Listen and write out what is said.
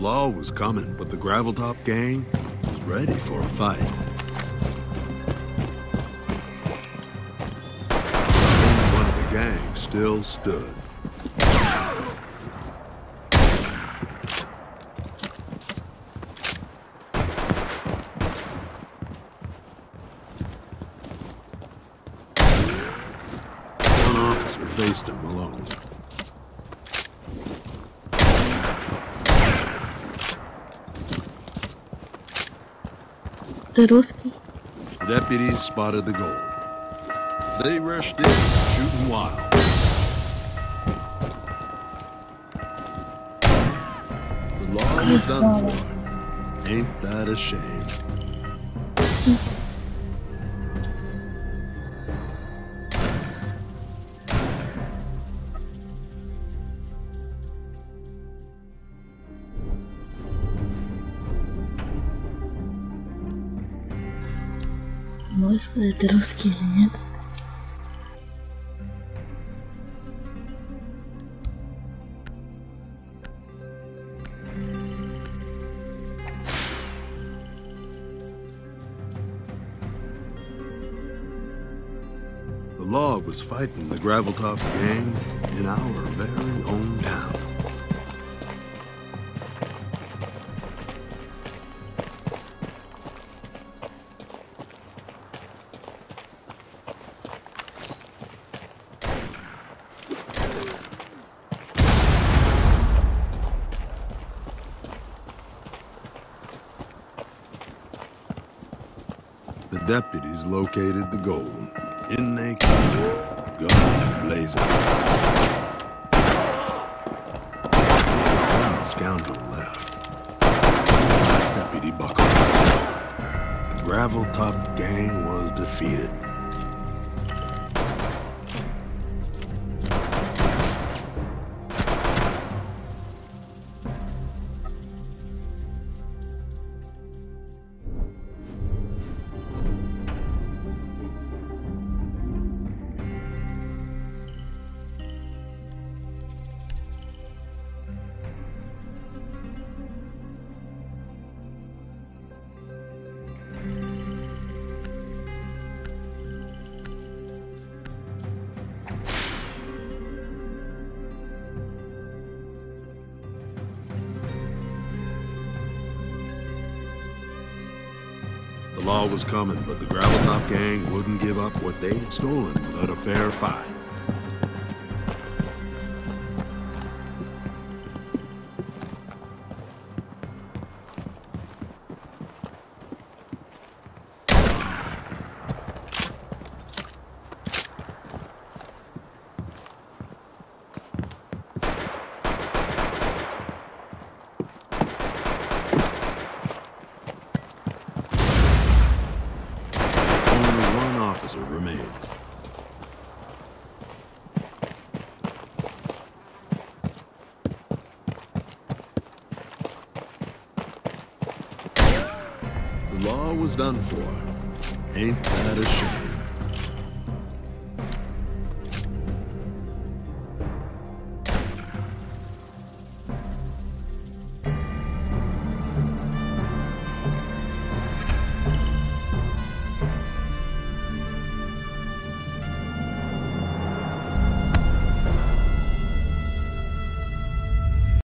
law was coming, but the Graveltop gang was ready for a fight. Only one of the gang still stood. One officer faced him alone. Ты русский? Deputies spotted the gold. They rushed in, shooting wild. The law was done for. Ain't that a shame? Можешь сказать, ты русский или нет? The law was fighting the Graveltop gang in our very own town. The deputies located the gold. In they came, guns blazing. One scoundrel left. Last deputy buckled. The gravel top gang was defeated. The law was coming, but the Graveltop gang wouldn't give up what they had stolen without a fair fight. Officer remained. The law was done for. Ain't that a shame?